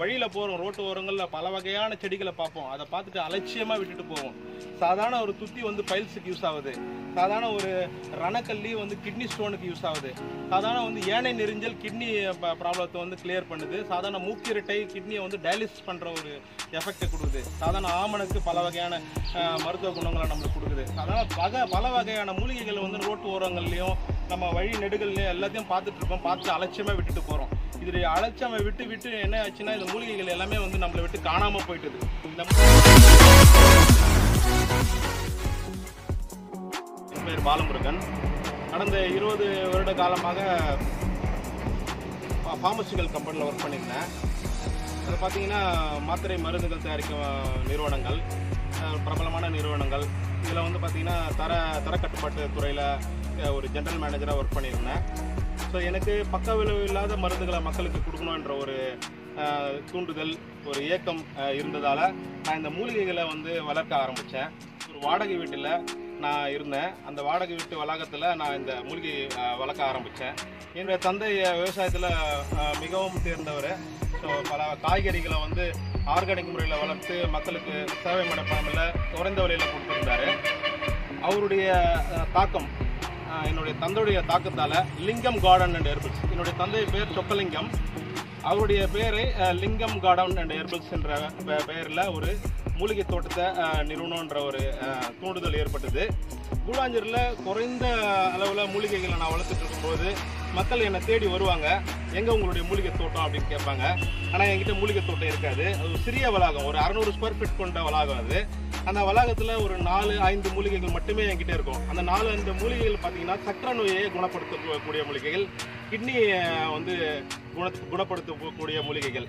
வழியில் போகிறோம் ரோட்டு ஓரங்களில் பல வகையான செடிகளை பார்ப்போம். அதை பார்த்துட்டு அலட்சியமாக விட்டுட்டு போவோம். சாதாரண ஒரு துத்தி வந்து பைல்ஸுக்கு யூஸ் ஆகுது. சாதாரண ஒரு ரணக்கல்லி வந்து கிட்னி ஸ்டோனுக்கு யூஸ் ஆகுது. சாதாரண வந்து ஏனை நெரிஞ்சல் கிட்னி ப்ராப்ளத்தை வந்து கிளியர் பண்ணுது. சாதாரண மூக்கிரட்டை கிட்னியை வந்து டயாலிசிஸ் பண்ணுற ஒரு எஃபெக்டை கொடுக்குது. சாதாரண ஆமணக்கு பல வகையான மருத்துவ குணங்களை நம்மளுக்கு கொடுக்குது. சாதாரண வகை பல வகையான மூலிகைகள் வந்து ரோட்டு ஓரங்கள்லேயும் நம்ம வழி நெடுகள்லையும் எல்லாத்தையும் பார்த்துட்ருக்கோம் பார்த்து அலட்சியமாக விட்டுட்டு போகிறோம் இதில் அழைச்சி அவன் விட்டு விட்டு என்ன ஆச்சுன்னா இந்த மூலிகைகள் எல்லாமே வந்து நம்மளை விட்டு காணாமல் போயிட்டுது. இந்த என் பேர் பாலமுருகன். கடந்த இருபது வருட காலமாக ஃபார்மசிக்கல் கம்பெனியில் ஒர்க் பண்ணியிருந்தேன். அது பார்த்தீங்கன்னா மாத்திரை மருந்துகள் தயாரிக்கும் நிறுவனங்கள் பிரபலமான நிறுவனங்கள். இதில் வந்து பார்த்தீங்கன்னா தர தரக்கட்டுப்பாட்டு துறையில் ஒரு ஜென்ரல் மேனேஜராக ஒர்க் பண்ணியிருந்தேன். ஸோ எனக்கு பக்க விளைவு இல்லாத மருந்துகளை மக்களுக்கு கொடுக்கணுன்ற ஒரு தூண்டுதல் ஒரு இயக்கம் இருந்ததால் நான் இந்த மூலிகைகளை வந்து வளர்க்க ஆரம்பித்தேன் ஒரு வாடகை வீட்டில் நான் இருந்தேன். அந்த வாடகை வீட்டு வளாகத்தில் நான் இந்த மூலிகை வளர்க்க ஆரம்பித்தேன் என்னுடைய தந்தை விவசாயத்தில் மிகவும் தேர்ந்தவர் ஸோ பல காய்கறிகளை வந்து ஆர்கானிக் முறையில் வளர்த்து மக்களுக்கு சேவை மனப்பான்மையில் குறைந்த விலையில் கொடுத்துருந்தாரு. அவருடைய தாக்கம் என்னுடைய தந்தையுடைய தாக்கத்தால் லிங்கம் கார்டன் அண்ட் ஏர்பிள்ஸ். என்னுடைய தந்தை பேர் சொக்கலிங்கம் அவருடைய பேரை லிங்கம் கார்டன் அண்ட் ஏர்பிள்ஸ் என்ற பெ- பெயரில் ஒரு மூலிகை தோட்டத்தை நிறுவனம்ன்ற நிறுவனன்ற ஒரு தூண்டுதல் ஏற்பட்டது. கூழாஞ்சேரியில் குறைந்த அளவில் மூலிகைகளை நான் வளர்த்துட்டு இருக்கும்போது மக்கள் என்னை தேடி வருவாங்க. எங்கே உங்களுடைய மூலிகை தோட்டம் அப்படின்னு கேட்பாங்க. ஆனால் என்கிட்ட மூலிகை தோட்டம் இருக்காது. அது ஒரு சிறிய வளாகம். ஒரு அறநூறு ஸ்கொயர் ஃபீட் கொண்ட வளாகம் அது. அந்த வளாகத்தில் ஒரு நாலு ஐந்து மூலிகைகள் மட்டுமே என்கிட்ட இருக்கும். அந்த நாலு ஐந்து மூலிகைகள் பார்த்தீங்கன்னா சக்கரை நோயை குணப்படுத்தக்கூடிய மூலிகைகள் கிட்னி வந்து குண குணப்படுத்தக்கூடிய மூலிகைகள்.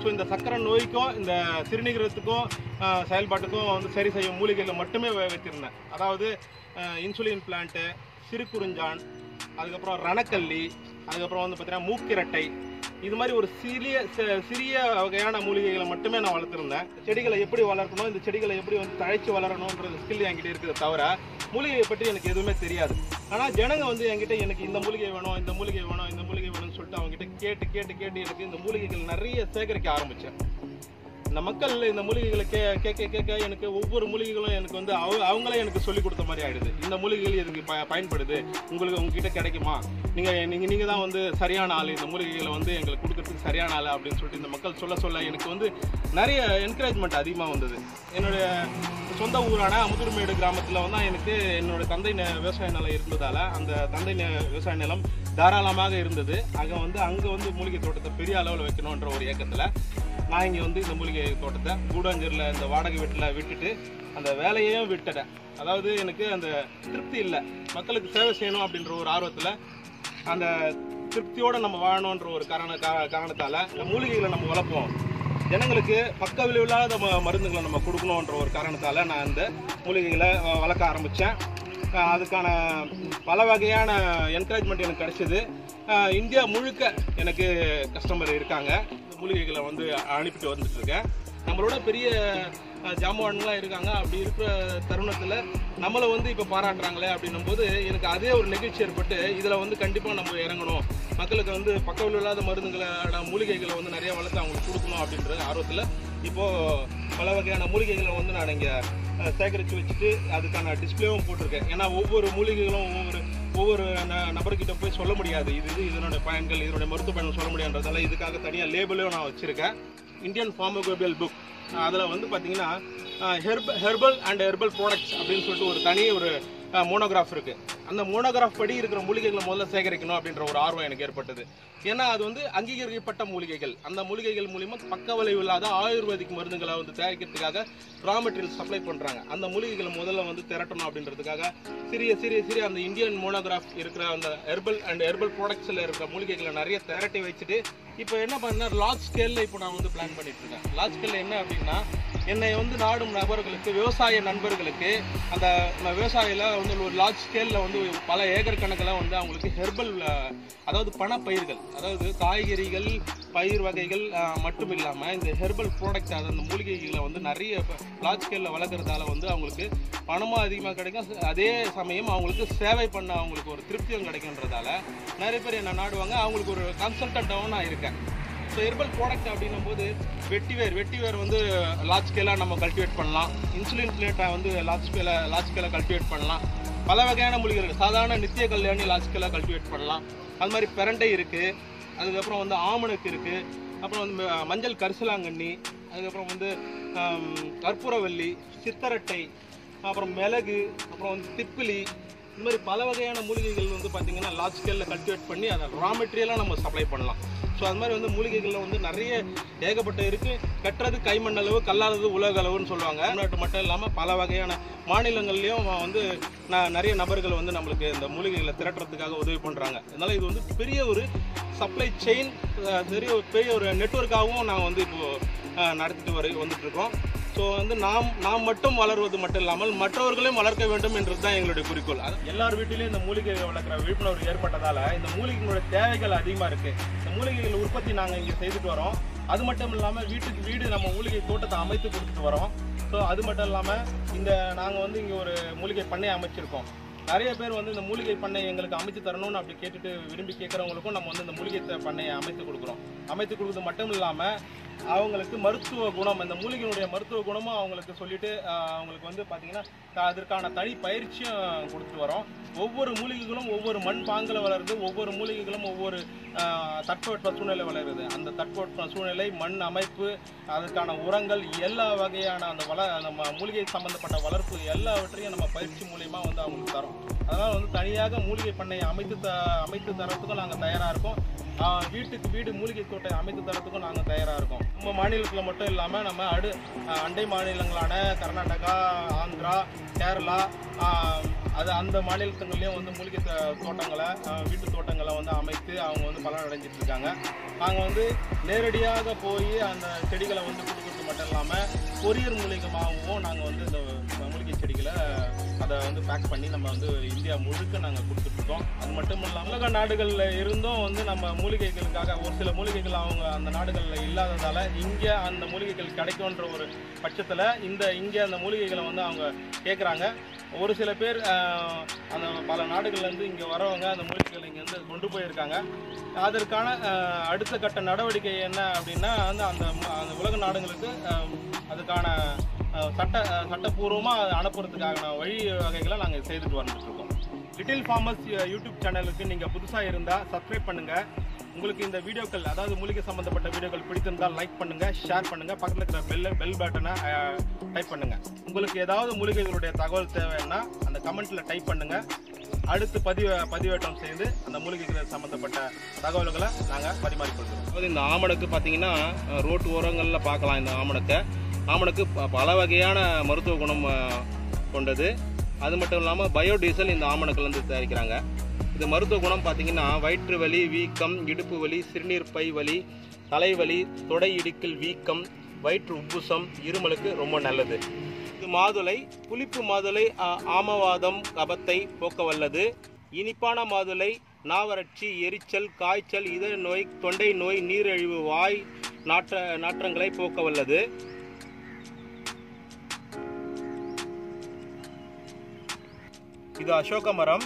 ஸோ இந்த சக்கரை நோய்க்கும் இந்த சிறுநீரகத்துக்கும் செயல்பாட்டுக்கும் வந்து சரி செய்யும் மூலிகைகளை மட்டுமே வச்சுருந்தேன் அதாவது இன்சுலின் பிளான்ட்டு சிறுகுறிஞ்சான் அதுக்கப்புறம் ரணக்கல்லி அதுக்கப்புறம் வந்து பார்த்தீங்கன்னா மூக்கிரட்டை இது மாதிரி ஒரு சிறிய சிறிய வகையான மூலிகைகளை மட்டுமே நான் வளர்த்துருந்தேன். செடிகளை எப்படி வளர்க்கணும் இந்த செடிகளை எப்படி வந்து தழைச்சு வளரணுன்றது ஸ்கில் என்கிட்ட இருக்குது தவிர மூலிகையை பற்றி எனக்கு எதுவுமே தெரியாது. ஆனால் ஜனங்க வந்து என்கிட்ட எனக்கு இந்த மூலிகை வேணும் இந்த மூலிகை வேணும் இந்த மூலிகை வேணும்னு சொல்லிட்டு அவங்ககிட்ட கேட்டு கேட்டு கேட்டு எனக்கு இந்த மூலிகைகள் நிறைய சேகரிக்க ஆரம்பித்தேன் இந்த மக்கள் இந்த மூலிகைகளை கே கேட்க கேட்க எனக்கு ஒவ்வொரு மூலிகைகளும் எனக்கு வந்து அவ அவங்களே எனக்கு சொல்லி கொடுத்த மாதிரி ஆயிடுது. இந்த மூலிகைகள் இதுக்கு ப பயன்படுது? உங்களுக்கு உங்ககிட்ட கிடைக்குமா? நீங்கள் நீங்கள் நீங்கள் தான் வந்து சரியான ஆள். இந்த மூலிகைகளை வந்து எங்களுக்கு கொடுக்கறதுக்கு சரியான ஆள் அப்படின்னு சொல்லிட்டு இந்த மக்கள் சொல்ல சொல்ல எனக்கு வந்து நிறைய என்கரேஜ்மெண்ட் அதிகமாக வந்தது. என்னுடைய சொந்த ஊரான அமுதுர்மேடு கிராமத்தில் வந்து எனக்கு என்னோட தந்தை விவசாய நிலம் இருந்ததால் அந்த தந்தை விவசாய நிலம் தாராளமாக இருந்தது. அங்கே வந்து அங்கே வந்து மூலிகை தோட்டத்தை பெரிய அளவில் வைக்கணுன்ற ஒரு இயக்கத்தில் நான் இங்கே வந்து இந்த மூலிகை தோட்டத்தை கூடாஞ்சேரியில் இந்த வாடகை வீட்டில் விட்டுட்டு அந்த வேலையையும் விட்டுட்டேன். அதாவது எனக்கு அந்த திருப்தி இல்லை. மக்களுக்கு சேவை செய்யணும் அப்படின்ற ஒரு ஆர்வத்தில் அந்த திருப்தியோடு நம்ம வாழணுன்ற ஒரு காரண கா- காரணத்தால் இந்த மூலிகைகளை நம்ம வளர்ப்போம். ஜனங்களுக்கு பக்க விளைவில்லாத ம மருந்துகளை நம்ம கொடுக்கணுன்ற ஒரு காரணத்தால் நான் இந்த மூலிகைகளை வளர்க்க ஆரம்பித்தேன் அதுக்கான பல வகையான என்கரேஜ்மெண்ட் எனக்கு கிடச்சிது. இந்தியா முழுக்க எனக்கு கஸ்டமர் இருக்காங்க. மூலிகைகளை வந்து அனுப்பிட்டு வந்துட்டு இருக்கேன் நம்மளோட பெரிய அஹ், இருக்காங்க. அப்படி இருக்கிற தருணத்தில் நம்மளை வந்து இப்போ பாராட்டுறாங்களே அப்படின்னும் போது எனக்கு அதே ஒரு நிகழ்ச்சி ஏற்பட்டு இதில் வந்து கண்டிப்பாக நம்ம இறங்கணும். மக்களுக்கு வந்து பக்கவில் இல்லாத மருந்துகளோட மூலிகைகளை வந்து நிறைய வளர்த்து அவங்களுக்கு கொடுக்கணும் அப்படின்ற ஆர்வத்தில் இப்போது பல வகையான மூலிகைகளை வந்து நான் இங்கே சேகரித்து வச்சுட்டு அதுக்கான டிஸ்ப்ளேவும் போட்டிருக்கேன். ஏன்னா ஒவ்வொரு மூலிகைகளும் ஒவ்வொரு ஒவ்வொரு ந- நபர்கிட்ட போய் சொல்ல முடியாது. இது இது இதனுடைய பயன்கள் இதனுடைய மருத்துவ பயன்கள் சொல்ல முடியாதுன்றதால இதுக்காக தனியாக லேபிளும் நான் வச்சுருக்கேன். இந்தியன் ஃபார்மகோபியல் புக் அதில் வந்து பார்த்தீங்கன்னா herb herbal and herbal products அப்படின்னு சொல்லிட்டு ஒரு தனி ஒரு மோனோகிராஃப் இருக்கு. அந்த மோனோகிராஃப் படி இருக்கிற மூலிகைகளை முதல்ல சேகரிக்கணும் அப்படின்ற ஒரு ஆர்வம் எனக்கு ஏற்பட்டது. ஏன்னா அது வந்து அங்கீகரிக்கப்பட்ட மூலிகைகள். அந்த மூலிகைகள் மூலியமா பக்க விளைவு இல்லாத ஆயுர்வேதிக் மருந்துகளை வந்து தயாரிக்கிறதுக்காக ரா மெட்டீரியல் சப்ளை பண்றாங்க. அந்த மூலிகைகளை முதல்ல வந்து திரட்டணும் அப்படின்றதுக்காக சிறிய சிறிய சிறிய அந்த இந்தியன் மோனோகிராஃப் இருக்கிற அந்த ஹெர்பல் அண்ட் ஹெர்பல் ப்ராடக்ட்ஸ்ல இருக்கிற மூலிகைகளை நிறைய திரட்டி வச்சுட்டு இப்போ என்ன பண்ணா லார்ஜ் ஸ்கேல்ல இப்போ நான் வந்து பிளான் பண்ணிட்டு இருக்கேன். லார்ஜ் ஸ்கேல்ல என்ன அப்படின்னா என்னை வந்து நாடும் நபர்களுக்கு விவசாய நண்பர்களுக்கு அந்த விவசாயியில் விவசாயில வந்து ஒரு லார்ஜ் ஸ்கேல்ல வந்து பல ஏக்கர் கணக்கில் வந்து அவங்களுக்கு ஹெர்பல் அதாவது பணப்பயிர்கள் அதாவது காய்கறிகள் பயிர் வகைகள் மட்டும் இல்லாமல் இந்த ஹெர்பல் ப்ராடக்ட் அதை அந்த மூலிகைகளை வந்து நிறைய லார்ஜ் ஸ்கேலில் வளர்க்குறதால வந்து அவங்களுக்கு பணமும் அதிகமாக கிடைக்கும். அதே சமயம் அவங்களுக்கு சேவை பண்ண அவங்களுக்கு ஒரு திருப்தியும் கிடைக்குன்றதால நிறைய பேர் என்ன நாடுவாங்க. அவங்களுக்கு ஒரு கன்சல்டண்ட்டாகவும் நான் இருக்கேன். ஸோ ஹெர்பல் ப்ராடக்ட் அப்படின்னும் போது வெட்டிவேர் வெட்டிவேர் வந்து லார்ஜ் ஸ்கேலாக நம்ம கல்டிவேட் பண்ணலாம். இன்சுலின் பிளேட்டை வந்து லார்ஜ் ஸ்கேல லார்ஜ் ஸ்கேலாக கல்டிவேட் பண்ணலாம். பல வகையான மூலிகைகள் சாதாரண நித்திய கல்யாணி லார்ஜ் ஸ்கேலாக கல்டிவேட் பண்ணலாம். அது மாதிரி பெரண்டை இருக்குது அதுக்கப்புறம் வந்து ஆமணக்கு இருக்குது அப்புறம் வந்து ம- மஞ்சள் கரிசலாங்கண்ணி. அதுக்கப்புறம் வந்து கற்பூரவல்லி சித்தரட்டை அப்புறம் மிளகு அப்புறம் வந்து திப்பிலி இந்த மாதிரி பல வகையான மூலிகைகள் வந்து பார்த்தீங்கன்னா லார்ஜ் ஸ்கேலில் கல்டிவேட் பண்ணி அதை ரா மெட்டீரியலாக நம்ம சப்ளை பண்ணலாம். ஸோ அது மாதிரி வந்து மூலிகைகளில் வந்து நிறைய ஏகப்பட்ட இருக்குது கட்டுறது கைமண் அளவு கல்லாதது உலக அளவுன்னு சொல்லுவாங்க. தமிழ்நாட்டு மட்டும் இல்லாமல் பல வகையான மாநிலங்கள்லேயும் வந்து நான் நிறைய நபர்கள் வந்து நம்மளுக்கு இந்த மூலிகைகளை திரட்டுறதுக்காக உதவி பண்ணுறாங்க அதனால் இது வந்து பெரிய ஒரு சப்ளை செயின் பெரிய ஒரு பெரிய ஒரு நெட்ஒர்க்காகவும் நாங்கள் வந்து இப்போது நடத்திட்டு வர வந்துட்டுருக்கோம் இருக்கோம். ஸோ வந்து நாம் நாம் மட்டும் வளர்வது மட்டும் இல்லாமல் மற்றவர்களையும் வளர்க்க வேண்டும் என்றது தான் எங்களுடைய குறிக்கோள். எல்லார் வீட்டிலையும் இந்த மூலிகை வளர்க்குற விழிப்புணர்வு ஏற்பட்டதால் இந்த மூலிகைகளோட தேவைகள் அதிகமாக இருக்கு. இந்த மூலிகைகள் உற்பத்தி நாங்கள் இங்கே செய்துட்டு வரோம். அது மட்டும் இல்லாமல் வீட்டுக்கு வீடு நம்ம மூலிகை தோட்டத்தை அமைத்து கொடுத்துட்டு வரோம். ஸோ அது மட்டும் இல்லாமல் இந்த நாங்கள் வந்து இங்கே ஒரு மூலிகை பண்ணை அமைச்சிருக்கோம். நிறைய பேர் வந்து இந்த மூலிகை பண்ணை எங்களுக்கு அமைத்து தரணும்னு அப்படி கேட்டுட்டு விரும்பி கேட்குறவங்களுக்கும் நம்ம வந்து இந்த மூலிகை பண்ணையை அமைத்து கொடுக்குறோம். அமைத்து கொடுக்குறது மட்டும் இல்லாமல் அவங்களுக்கு மருத்துவ குணம் இந்த மூலிகையினுடைய மருத்துவ குணமும் அவங்களுக்கு சொல்லிட்டு அவங்களுக்கு வந்து பார்த்தீங்கன்னா அதற்கான தனி பயிற்சியும் கொடுத்துட்டு வரோம். ஒவ்வொரு மூலிகைகளும் ஒவ்வொரு மண் பாங்கில் வளருது ஒவ்வொரு மூலிகைகளும் ஒவ்வொரு தட்பவெட்ப சூழ்நிலை வளருது. அந்த தட்பவெட்ப சூழ்நிலை மண் அமைப்பு அதற்கான உரங்கள் எல்லா வகையான அந்த வள நம்ம மூலிகை சம்பந்தப்பட்ட வளர்ப்பு எல்லாவற்றையும் நம்ம பயிற்சி மூலயமா வந்து அவங்களுக்கு தரோம். அதனால் வந்து தனியாக மூலிகை பண்ணை அமைத்து த அமைத்து தரத்துக்கும் நாங்கள் தயாராக இருக்கோம். வீட்டுக்கு வீடு மூலிகை தோட்டம் அமைத்து தரத்துக்கும் நாங்கள் தயாராக இருக்கோம். நம்ம மாநிலத்தில் மட்டும் இல்லாமல் நம்ம அடு அண்டை மாநிலங்களான கர்நாடகா ஆந்திரா கேரளா அது அந்த மாநிலத்துங்கள்லேயும் வந்து மூலிகை தோட்டங்களை வீட்டு தோட்டங்களை வந்து அமைத்து அவங்க வந்து பலன் அடைஞ்சிட்டு இருக்காங்க. நாங்கள் வந்து நேரடியாக போய் அந்த செடிகளை வந்து கொடுக்கறது மட்டும் இல்லாமல் கொரியர் மூலிகமாகவும் நாங்கள் வந்து இந்த மூலிகை செடிகளை அதை வந்து பேக் பண்ணி நம்ம வந்து இந்தியா முழுக்க நாங்கள் கொடுத்துட்ருக்கோம். அது மட்டும் இல்லாமல் உலக நாடுகளில் இருந்தும் வந்து நம்ம மூலிகைகளுக்காக ஒரு சில மூலிகைகள் அவங்க அந்த நாடுகளில் இல்லாததால் இங்கே அந்த மூலிகைகள் கிடைக்கும்ன்ற ஒரு பட்சத்தில் இந்த இங்கே அந்த மூலிகைகளை வந்து அவங்க கேட்குறாங்க ஒரு சில பேர் அந்த பல நாடுகள்லேருந்து இங்கே வரவங்க அந்த மூலிகைகளை இங்கே வந்து கொண்டு போயிருக்காங்க. அதற்கான அடுத்த கட்ட நடவடிக்கை என்ன அப்படின்னா வந்து அந்த அந்த உலக நாடுகளுக்கு அதுக்கான சட்ட சட்டப்பூர்வமாக அனுப்புறதுக்கான வழி வகைகளை நாங்கள் செய்துட்டு வந்துட்டு இருக்கோம் லிட்டில் ஃபார்மர்ஸ் யூடியூப் uh, சேனலுக்கு நீங்கள் புதுசாக இருந்தால் சப்ஸ்கிரைப் பண்ணுங்கள் உங்களுக்கு இந்த வீடியோக்கள் அதாவது மூலிகை சம்மந்தப்பட்ட வீடியோக்கள் பிடித்திருந்தால் லைக் பண்ணுங்கள் ஷேர் பண்ணுங்கள் பக்கத்தில் இருக்கிற பெல் பெல் பட்டனை டைப் பண்ணுங்கள் உங்களுக்கு ஏதாவது மூலிகைகளுடைய தகவல் தேவைன்னா அந்த கமெண்ட்டில் டைப் பண்ணுங்கள் அடுத்து பதிவு பதிவேற்றம் செய்து அந்த மூலிகைகள் சம்மந்தப்பட்ட தகவல்களை நாங்கள் பரிமாறிக்கொள்கிறோம். அதாவது இந்த ஆமணக்கு பார்த்தீங்கன்னா ரோட்டு ஓரங்களில் பார்க்கலாம் இந்த ஆமணக்கை ஆமணக்கு ப- பல வகையான மருத்துவ குணம் கொண்டது. அது மட்டும் இல்லாமல் பயோடீசல் இந்த ஆமணக்கிலேருந்து தயாரிக்கிறாங்க. இது மருத்துவ குணம் பார்த்தீங்கன்னா வயிற்று வலி வீக்கம் இடுப்பு வலி சிறுநீர் பை வலி தலைவலி தொடை இடுக்கில் வீக்கம் வயிற்று உப்புசம் இருமலுக்கு ரொம்ப நல்லது. இது மாதுளை புளிப்பு மாதுளை ஆமவாதம் கபத்தை போக்க வல்லது. இனிப்பான மாதுளை நாவறட்சி எரிச்சல் காய்ச்சல் இதய நோய் தொண்டை நோய் நீரிழிவு வாய் நாற்ற நாற்றங்களை போக்க வல்லது. இது அசோக மரம்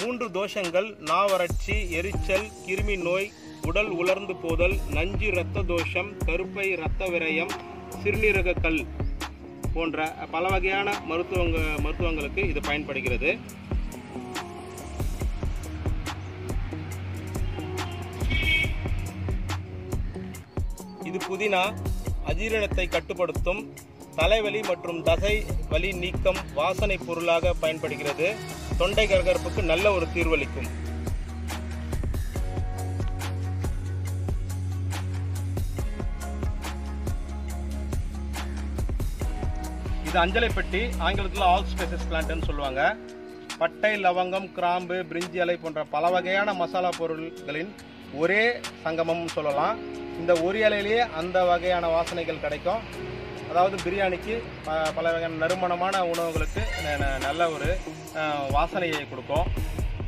மூன்று தோஷங்கள் நாவறட்சி எரிச்சல் கிருமி நோய் உடல் உலர்ந்து போதல் நஞ்சு இரத்த தோஷம் கருப்பை இரத்த விரயம் சிறுநீரக கல் போன்ற பல வகையான மருத்துவங்க மருத்துவங்களுக்கு இது பயன்படுகிறது. இது புதினா அஜீரணத்தை கட்டுப்படுத்தும் தலைவலி மற்றும் தசை வலி நீக்கம் வாசனை பொருளாக பயன்படுகிறது. தொண்டை கரகரப்புக்கு நல்ல ஒரு தீர்வளிக்கும். இது அஞ்சலை பெட்டி ஆங்கிலத்தில் ஆல் ஸ்பைசஸ் பிளான்ட்னு சொல்லுவாங்க. பட்டை லவங்கம் கிராம்பு பிரிஞ்சி அலை போன்ற பல வகையான மசாலா பொருள்களின் ஒரே சங்கமம் சொல்லலாம். இந்த ஒரு இலையிலேயே அந்த வகையான வாசனைகள் கிடைக்கும். அதாவது பிரியாணிக்கு ப- பல வகையான நறுமணமான உணவுகளுக்கு நல்ல ஒரு வாசனையை கொடுக்கும்.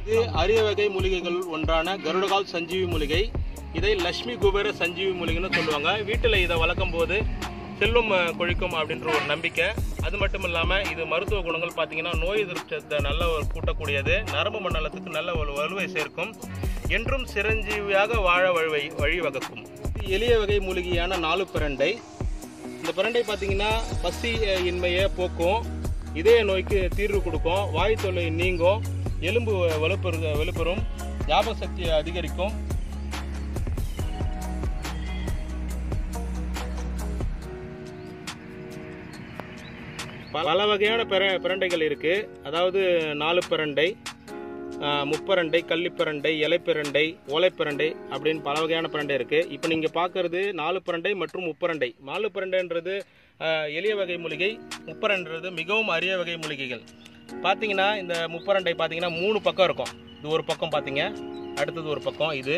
இது அரிய வகை மூலிகைகள் ஒன்றான கருடகால் சஞ்சீவி மூலிகை இதை லட்சுமி குபேர சஞ்சீவி மூலிகைன்னு சொல்லுவாங்க. வீட்டில் இதை வளர்க்கும் போது செல்வம் கொழிக்கும் அப்படின்ற ஒரு நம்பிக்கை. அது மட்டும் இல்லாமல் இது மருத்துவ குணங்கள் பார்த்தீங்கன்னா நோய் எதிர்ப்பத்தை நல்ல ஒரு கூட்டக்கூடியது. நரம்பு மண்டலத்துக்கு நல்ல ஒரு வலுவை சேர்க்கும். என்றும் சிரஞ்சீவியாக வாழ வழி வழிவகுக்கும் எளிய வகை மூலிகையான நாலு பிரண்டை. இந்த பிரண்டை பார்த்தீங்கன்னா பசி இன்மையை போக்கும். இதய நோய்க்கு தீர்வு கொடுக்கும். வாய் தொல்லை நீங்கும். எலும்பு வலுப்பெரு வலுப்பெறும். ஞாபக சக்தியை அதிகரிக்கும். பல வகையான பிர பிரண்டைகள் இருக்குது அதாவது நாலு பிரண்டை. முப்பரண்டை கள்ளிப்பிரண்டை இலைப்பிரண்டை ஓலைப்பிரண்டை அப்படின்னு பல வகையான பிரண்டை இருக்குது இப்போ நீங்கள் பார்க்குறது நாலு பிரண்டை மற்றும் முப்பரண்டை. நாலு பிரண்டைன்றது எளிய வகை மூலிகை முப்பரன்றது மிகவும் அரிய வகை மூலிகைகள். பார்த்தீங்கன்னா இந்த முப்பரண்டை பார்த்தீங்கன்னா மூணு பக்கம் இருக்கும். இது ஒரு பக்கம் பார்த்தீங்க அடுத்தது ஒரு பக்கம் இது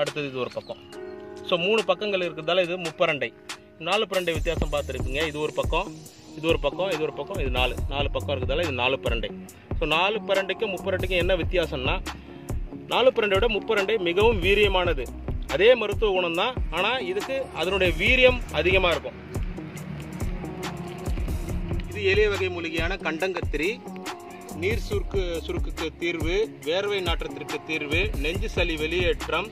அடுத்தது இது ஒரு பக்கம். ஸோ மூணு பக்கங்கள் இருக்கிறதால இது முப்பரண்டை. நாலு பிரண்டை வித்தியாசம் பார்த்துருப்பீங்க இது ஒரு பக்கம் இது ஒரு பக்கம் இது ஒரு பக்கம் இது நாலு. நாலு பக்கம் இருக்கிறதால இது நாலு பிரண்டை இப்போ நாலு பரண்டைக்கும் முப்பரண்டைக்கும் என்ன வித்தியாசம்னா நாலு பரண்டை விட முப்பரண்டை மிகவும் வீரியமானது. அதே மருத்துவ குணம் தான் ஆனால் இதுக்கு அதனுடைய வீரியம் அதிகமாக இருக்கும். இது எளிய வகை மூலிகையான கண்டங்கத்திரி நீர் சுருக்கு சுருக்குக்கு தீர்வு வேர்வை நாற்றத்திற்கு தீர்வு நெஞ்சு சளி வெளியேற்றம்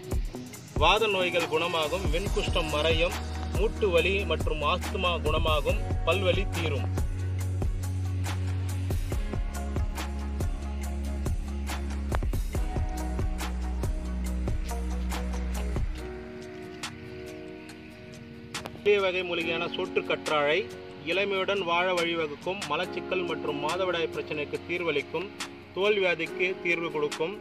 வாத நோய்கள் குணமாகும் வெண்குஷ்டம் மறையும் மூட்டு வலி மற்றும் ஆஸ்துமா குணமாகும் பல்வலி தீரும். பெரிய வகை மூலிகையான சோற்று கற்றாழை இளமையுடன் வாழ வழிவகுக்கும் மலச்சிக்கல் மற்றும் மாதவிடாய் பிரச்சனைக்கு தீர்வளிக்கும் தோல் வியாதிக்கு தீர்வு கொடுக்கும்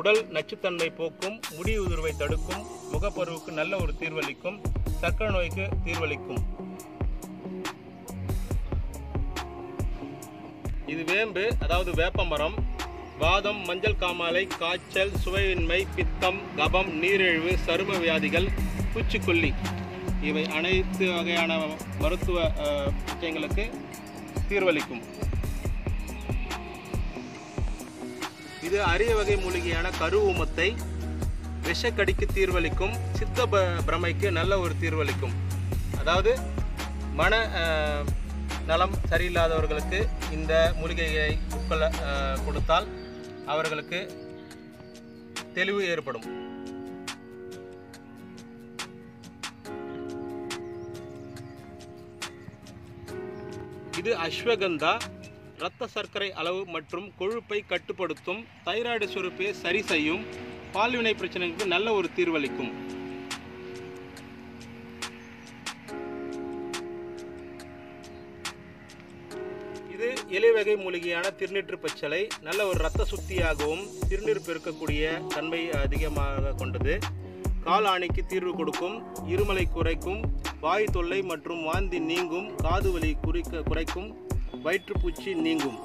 உடல் நச்சுத்தன்மை போக்கும் முடி உதிர்வை தடுக்கும் முகப்பருவுக்கு நல்ல ஒரு தீர்வளிக்கும் சர்க்கரை நோய்க்கு தீர்வளிக்கும். இது வேம்பு அதாவது வேப்பமரம் வாதம் மஞ்சள் காமாலை காய்ச்சல் சுவையின்மை பித்தம் கபம் நீரிழிவு சரும வியாதிகள் பூச்சிக்கொல்லி. இவை அனைத்து வகையான மருத்துவ விஷயங்களுக்கு தீர்வளிக்கும். இது அரிய வகை மூலிகையான கருவூமத்தை விஷக்கடிக்கு தீர்வளிக்கும் சித்த ப- பிரமைக்கு நல்ல ஒரு தீர்வளிக்கும். அதாவது மன நலம் சரியில்லாதவர்களுக்கு இந்த மூலிகையை உட்கொள்ள கொடுத்தால் அவர்களுக்கு தெளிவு ஏற்படும். இது அஸ்வகந்தா இரத்த சர்க்கரை அளவு மற்றும் கொழுப்பை கட்டுப்படுத்தும் தைராய்டு சுரப்பியை சரி செய்யும் பால்வினை பிரச்சனைகளுக்கு நல்ல ஒரு தீர்வளிக்கும். இது இலைவகை மூலிகையான திருநீற்று பச்சளை. நல்ல ஒரு இரத்த சுத்தியாகவும் திருநீர் பெருக்கக்கூடிய தன்மை அதிகமாக கொண்டது. கால் ஆணிக்கு தீர்வு கொடுக்கும் இருமலை குறைக்கும் வாய் தொல்லை மற்றும் வாந்தி நீங்கும் காது வலி குறிக்க குறைக்கும் வயிற்றுப்பூச்சி நீங்கும்.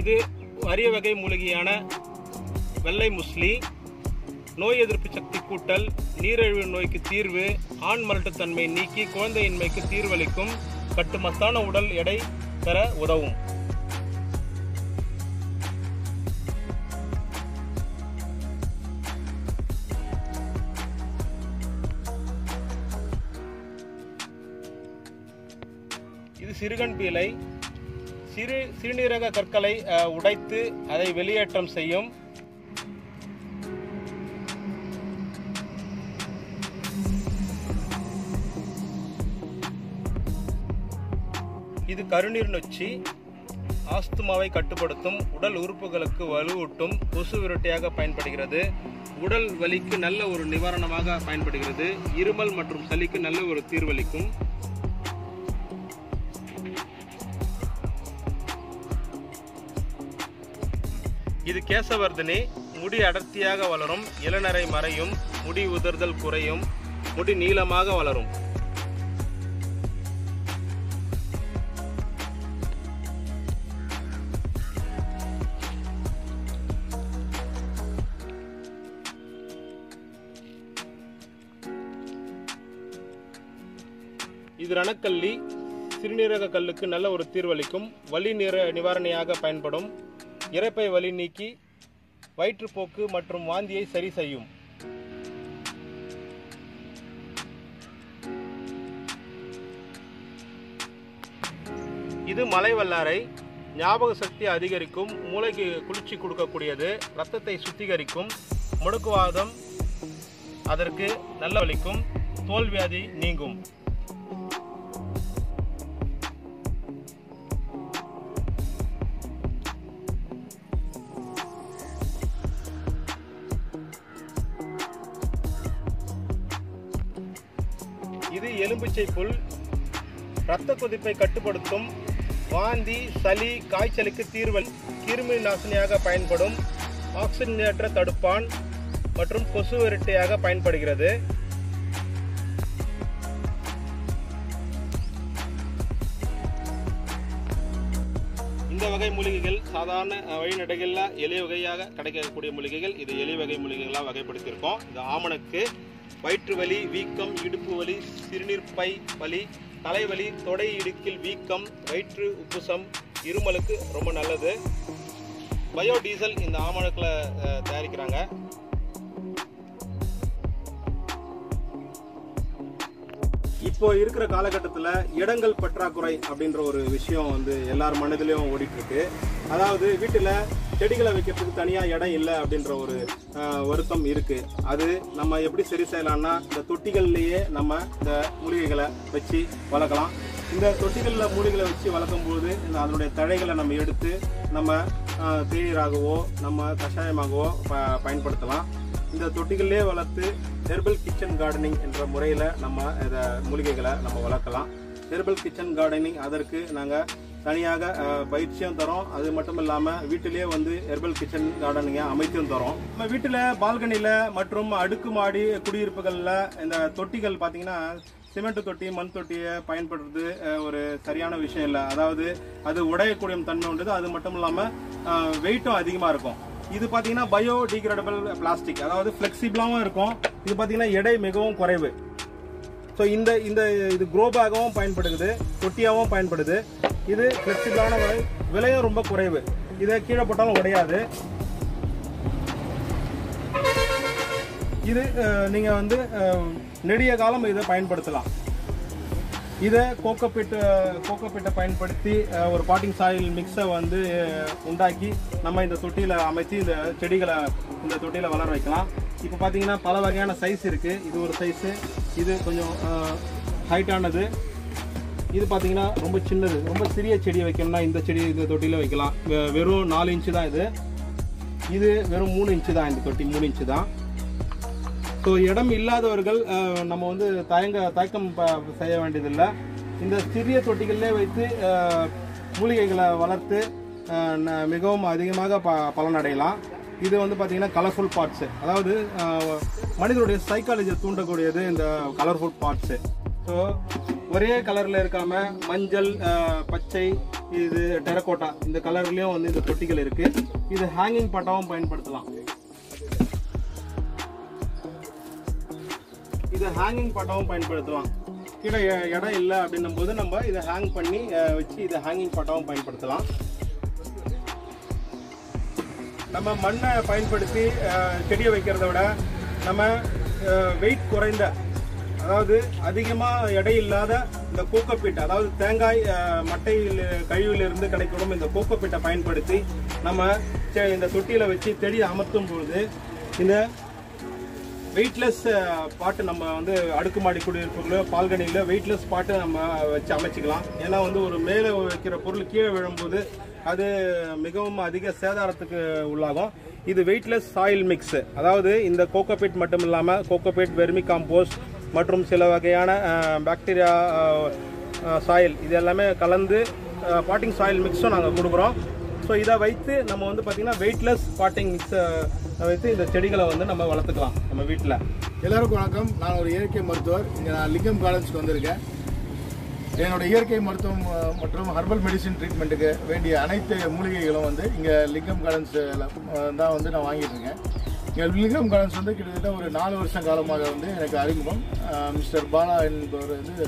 இது அரிய வகை மூலிகையான வெள்ளை முஸ்லி நோய் எதிர்ப்பு சக்தி கூட்டல் நீரிழிவு நோய்க்கு தீர்வு ஆண் மரட்டுத்தன்மை நீக்கி குழந்தையின்மைக்கு தீர்வளிக்கும் கட்டுமத்தான உடல் எடை பெற உதவும். சிறுகண் பீலை சிறு சிறுநீரக கற்களை உடைத்து அதை வெளியேற்றம் செய்யும். இது கருநீர் நொச்சி. ஆஸ்துமாவை கட்டுப்படுத்தும் உடல் உறுப்புகளுக்கு வலுவூட்டும் கொசு விரட்டியாக பயன்படுகிறது. உடல் வலிக்கு நல்ல ஒரு நிவாரணமாக பயன்படுகிறது. இருமல் மற்றும் சளிக்கு நல்ல ஒரு தீர்வளிக்கும். இது கேசவர்தினி. முடி அடர்த்தியாக வளரும். இளநரை மறையும். முடி உதிர்தல் குறையும். முடி நீளமாக வளரும். இது ரணக்கல்லி. சிறுநீரக கல்லுக்கு நல்ல ஒரு தீர்வளிக்கும். வலி நிற நிவாரணியாக பயன்படும். இறப்பை வலி நீக்கி வயிற்றுப்போக்கு மற்றும் வாந்தியை சரி செய்யும். இது மலை வல்லாரை ஞாபக சக்தி அதிகரிக்கும் மூளைக்கு குளிர்ச்சி கொடுக்கக்கூடியது ரத்தத்தை சுத்திகரிக்கும் முடக்குவாதம் அதற்கு நல்ல வலிக்கும் தோல்வியாதி நீங்கும். சிகிச்சை புல் இரத்த கொதிப்பை கட்டுப்படுத்தும் வாந்தி சளி காய்ச்சலுக்கு தீர்வல் கிருமி நாசினியாக பயன்படும் ஆக்சிஜனேற்ற தடுப்பான் மற்றும் கொசு விரட்டியாக பயன்படுகிறது. இந்த வகை மூலிகைகள் சாதாரண வழிநடைகளில் எளிய வகையாக கிடைக்கக்கூடிய மூலிகைகள் இது எளிய வகை மூலிகைகளாக வகைப்படுத்தியிருக்கோம். இந்த ஆமணக்கு வயிற்று வலி வீக்கம் இடுப்பு வலி சிறுநீர் பை வலி தலைவலி தொடை இடுக்கில் வீக்கம் வயிற்று உப்புசம் இருமலுக்கு ரொம்ப நல்லது. பயோடீசல் இந்த ஆமணக்கில் தயாரிக்கிறாங்க. இப்போ இருக்கிற காலகட்டத்தில் இடங்கள் பற்றாக்குறை அப்படின்ற ஒரு விஷயம் வந்து எல்லார் மனதிலையும் ஓடிட்டு இருக்கு. அதாவது வீட்டில் செடிகளை வைக்கிறதுக்கு தனியாக இடம் இல்லை அப்படின்ற ஒரு வருத்தம் இருக்கு. அது நம்ம எப்படி சரி செய்யலாம்னா இந்த தொட்டிகள்லேயே நம்ம இந்த மூலிகைகளை வச்சு வளர்க்கலாம். இந்த தொட்டிகளில் மூலிகளை வச்சு வளர்க்கும் போது இந்த அதனுடைய தழைகளை நம்ம எடுத்து நம்ம தேநீராகவோ நம்ம கஷாயமாகவோ ப- பயன்படுத்தலாம். இந்த தொட்டிகளிலே வளர்த்து ஹெர்பல் கிச்சன் கார்டனிங் என்ற முறையில் நம்ம இதை மூலிகைகளை நம்ம வளர்க்கலாம். ஹெர்பல் கிச்சன் கார்டனிங் அதற்கு நாங்கள் தனியாக பயிற்சியும் தரோம். அது மட்டும் இல்லாமல் வீட்டிலேயே வந்து ஹெர்பல் கிச்சன் கார்டனிங்கை அமைத்தும் தரோம். நம்ம வீட்டில் பால்கனியில் மற்றும் அடுக்குமாடி குடியிருப்புகளில் இந்த தொட்டிகள் பார்த்தீங்கன்னா சிமெண்ட் தொட்டி மண் தொட்டியை பயன்படுறது ஒரு சரியான விஷயம் இல்லை. அதாவது அது உடையக்கூடிய தன்மை உண்டு. அது மட்டும் இல்லாமல் வெயிட்டும் அதிகமாக இருக்கும். இது பார்த்தீங்கன்னா பயோ டிகிரேடபிள் பிளாஸ்டிக் அதாவது ஃப்ளெக்சிபிளாகவும் இருக்கும். இது பார்த்தீங்கன்னா எடை மிகவும் குறைவு. ஸோ இந்த இந்த இது க்ரோ பேக்காகவும் பயன்படுது. தொட்டியாகவும் பயன்படுது. இது ஃப்ளெக்சிபிளான விலை விலையும் ரொம்ப குறைவு. இதை கீழே போட்டாலும் உடையாது. இது நீங்கள் வந்து நெடிய காலம் இதை பயன்படுத்தலாம். இதை கோக்கப்பிட்டு கோக்கப்பிட்டை பயன்படுத்தி ஒரு பாட்டிங் சாயில் மிக்ஸை வந்து உண்டாக்கி நம்ம இந்த தொட்டியில் அமைத்து இந்த செடிகளை இந்த தொட்டியில் வளர வைக்கலாம். இப்போ பார்த்தீங்கன்னா பல வகையான சைஸ் இருக்குது இது ஒரு சைஸு இது கொஞ்சம் ஹைட்டானது இது பார்த்தீங்கன்னா ரொம்ப சின்னது. ரொம்ப சிறிய செடி வைக்கணும்னா இந்த செடி இந்த தொட்டியில் வைக்கலாம். வெறும் நாலு இன்ச்சு தான் இது. இது வெறும் மூணு இன்ச்சு தான் இந்த தொட்டி மூணு இன்ச்சு தான். ஸோ இடம் இல்லாதவர்கள் நம்ம வந்து தயங்க தயக்கம் ப- செய்ய வேண்டியதில்லை. இந்த சிறிய தொட்டிகளிலே வைத்து மூலிகைகளை வளர்த்து ந- மிகவும் அதிகமாக ப பலனடையலாம். இது வந்து பார்த்தீங்கன்னா கலர்ஃபுல் பார்ட்ஸு அதாவது மனிதனுடைய சைக்காலஜியை தூண்டக்கூடியது இந்த கலர்ஃபுல் பார்ட்ஸு ஸோ ஒரே கலரில் இருக்காமல் மஞ்சள் பச்சை இது டெரக்கோட்டா இந்த கலர்லேயும் வந்து இந்த தொட்டிகள் இருக்குது இது ஹேங்கிங் பட்டாவும் பயன்படுத்தலாம். இதை ஹேங்கிங் பட்டாவும் பயன்படுத்துவாங்க. கீழே எ- இடம் இல்லை அப்படின்னும் போது நம்ம இதை ஹேங் பண்ணி வச்சு இதை ஹேங்கிங் பட்டாவும் பயன்படுத்தலாம். நம்ம மண்ணை பயன்படுத்தி செடியை வைக்கிறத விட நம்ம வெயிட் குறைந்த அதாவது அதிகமாக எடை இல்லாத இந்த கோகோபீட் அதாவது தேங்காய் மட்டையில் கழிவிலிருந்து கிடைக்கும் இந்த கோகோபீட்டை பயன்படுத்தி நம்ம செ- இந்த தொட்டியில் வச்சு செடியை அமர்த்தும் பொழுது இந்த வெயிட்லெஸ் பாட்டு நம்ம வந்து அடுக்குமாடி குடியிருப்புகளோ பால்கனியில் வெயிட்லெஸ் பாட்டு நம்ம வச்சு அமைச்சிக்கலாம். ஏன்னா வந்து ஒரு மேலே வைக்கிற பொருள் கீழே விழும்போது அது மிகவும் அதிக சேதாரத்துக்கு உள்ளாகும். இது வெயிட்லெஸ் சாயில் மிக்ஸு அதாவது இந்த கோகோபீட் மட்டும் இல்லாமல் கோகோபீட் வெர்மி காம்போஸ்ட் மற்றும் சில வகையான பாக்டீரியா சாயில் இது எல்லாமே கலந்து பாட்டிங் சாயில் மிக்ஸும் நாங்கள் கொடுக்குறோம். ஸோ இதை வைத்து நம்ம வந்து பார்த்திங்கன்னா வெயிட்லெஸ் பாட்டிங் மிக்ஸை வைத்து இந்த செடிகளை வந்து நம்ம வளர்த்துக்கலாம் நம்ம வீட்டில். எல்லாருக்கும் வணக்கம். நான் ஒரு இயற்கை மருத்துவர். இங்கே நான் லிங்கம் கார்டன்ஸ்க்கு வந்திருக்கேன். என்னோட இயற்கை மருத்துவம் மற்றும் ஹர்பல் மெடிசின் ட்ரீட்மெண்ட்டுக்கு வேண்டிய அனைத்து மூலிகைகளும் வந்து இங்கே லிங்கம் கார்டன்ஸில் தான் வந்து நான் வாங்கிட்டு இருக்கேன். இங்கே லிங்கம் கார்டன்ஸ் வந்து கிட்டத்தட்ட ஒரு நாலு வருஷம் காலமாக வந்து எனக்கு அறிமுகம். மிஸ்டர் பாலா என்பவர் வந்து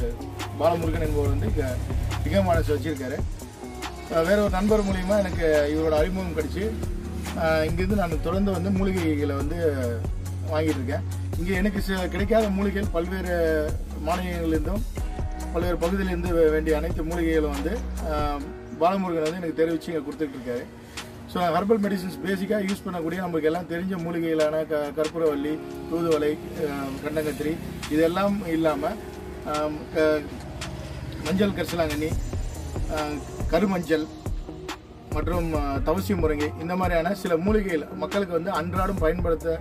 பாலமுருகன் என்பவர் வந்து இங்கே லிங்கம் கார்டன்ஸ் வச்சுருக்காரு. வேற ஒரு நண்பர் மூலியமா எனக்கு இவரோட அறிமுகம் கிடச்சி. இங்கேருந்து நான் தொடர்ந்து வந்து மூலிகைகளை வந்து வாங்கிட்டு இருக்கேன் இங்கே எனக்கு சில கிடைக்காத மூலிகைகள் பல்வேறு மாநிலங்களிலிருந்தும் பல்வேறு பகுதியிலேருந்து வேண்டிய அனைத்து மூலிகைகளும் வந்து பாலமுருகன் வந்து எனக்கு தெரிவித்து இங்கே கொடுத்துட்டு இருக்காரு ஸோ ஹர்பல் மெடிசின்ஸ் பேசிக்காக யூஸ் பண்ணக்கூடிய நமக்கு எல்லாம் தெரிஞ்ச மூலிகைகளான க கற்பூரவல்லி தூதுவளை கண்டங்கத்திரி இதெல்லாம் இல்லாமல் மஞ்சள் கரிசலாங்கண்ணி கருமஞ்சள் மற்றும் தவசி முருங்கை இந்த மாதிரியான சில மூலிகைகள் மக்களுக்கு வந்து அன்றாடம் பயன்படுத்த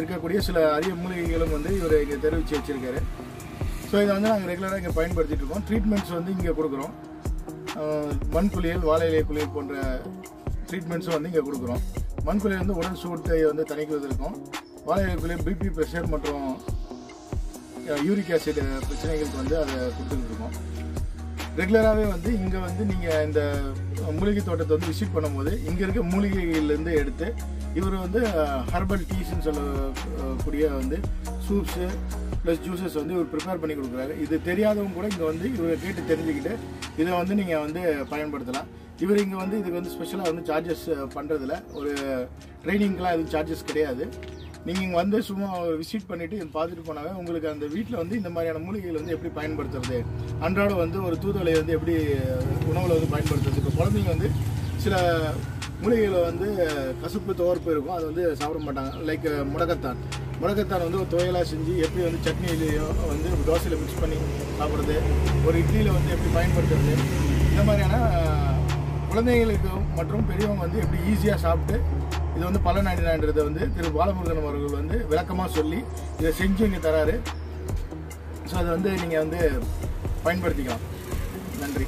இருக்கக்கூடிய சில அரிய மூலிகைகளும் வந்து இவர் இங்கே தெரிவித்து வச்சிருக்காரு. ஸோ இதை வந்து நாங்கள் ரெகுலராக இங்கே பயன்படுத்திட்டு இருக்கோம். ட்ரீட்மெண்ட்ஸ் வந்து இங்கே கொடுக்குறோம். மண் குளியல் வாழை இலை குளியல் போன்ற ட்ரீட்மெண்ட்ஸும் வந்து இங்கே கொடுக்குறோம். மண் குளியல் வந்து உடல் சூட்டை வந்து தணிக்குவதற்கும் வாழை இலை குளியல் பிபி ப்ரெஷர் மற்றும் யூரிக் ஆசிட் பிரச்சனைகளுக்கு வந்து அதை கொடுத்துட்டு இருக்கோம். ரெகுலராகவே வந்து இங்கே வந்து நீங்கள் இந்த மூலிகை தோட்டத்தை வந்து விசிட் பண்ணும்போது இங்கே இருக்க மூலிகைகள்லேருந்து எடுத்து இவர் வந்து ஹர்பல் டீஸ்ன்னு சொல்லக்கூடிய வந்து சூப்ஸு ப்ளஸ் ஜூஸஸ் வந்து இவர் ப்ரிப்பேர் பண்ணி கொடுக்குறாரு. இது தெரியாதவங்க கூட இங்கே வந்து இவரை கேட்டு தெரிஞ்சுக்கிட்டு இதை வந்து நீங்கள் வந்து பயன்படுத்தலாம். இவர் இங்கே வந்து இதுக்கு வந்து ஸ்பெஷலாக வந்து சார்ஜஸ் பண்ணுறதில்ல ஒரு ட்ரைனிங்க்கெலாம் எதுவும் சார்ஜஸ் கிடையாது. நீங்கள் இங்கே வந்து சும்மா விசிட் பண்ணிவிட்டு இது பார்த்துட்டு போனாவே உங்களுக்கு அந்த வீட்டில் வந்து இந்த மாதிரியான மூலிகைகள் வந்து எப்படி பயன்படுத்துறது? அன்றாடம் வந்து ஒரு தூதுவலை வந்து எப்படி உணவில் வந்து பயன்படுத்துறது? இப்போ குழந்தைங்க வந்து சில மூலிகையில் வந்து கசப்பு துவர்ப்பு இருக்கும். அது வந்து சாப்பிட மாட்டாங்க. லைக் முடக்கத்தான். முடக்கத்தான் வந்து ஒரு துவையலாக செஞ்சு எப்படி வந்து சட்னிலையோ வந்து தோசையில் மிக்ஸ் பண்ணி சாப்பிட்றது? ஒரு இட்லியில் வந்து எப்படி பயன்படுத்துறது? இந்த மாதிரியான குழந்தைகளுக்கு மற்றும் பெரியவங்க வந்து எப்படி ஈஸியாக சாப்பிட்டு இது வந்து பலனடைனான்றதை வந்து திரு பாலமுருகன் அவர்கள் வந்து விளக்கமாக சொல்லி இதை செஞ்சு இங்கே தராரு. ஸோ அதை வந்து நீங்கள் வந்து பயன்படுத்திக்கலாம். நன்றி.